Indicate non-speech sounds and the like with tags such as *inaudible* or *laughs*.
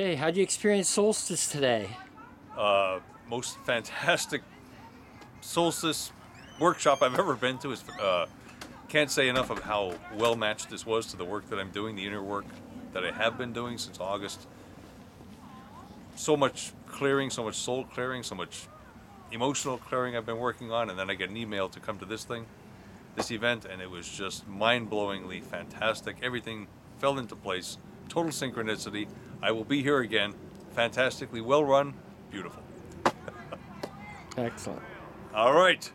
Okay, how'd you experience solstice today? Uh, most fantastic solstice workshop I've ever been to. Is uh, can't say enough of how well matched this was to the work that I'm doing, the inner work that I have been doing since August. So much clearing, so much soul clearing, so much emotional clearing I've been working on, and then I get an email to come to this thing, this event, and it was just mind blowingly fantastic. Everything fell into place, total synchronicity. I will be here again. Fantastically well run, beautiful. *laughs* Excellent. All right.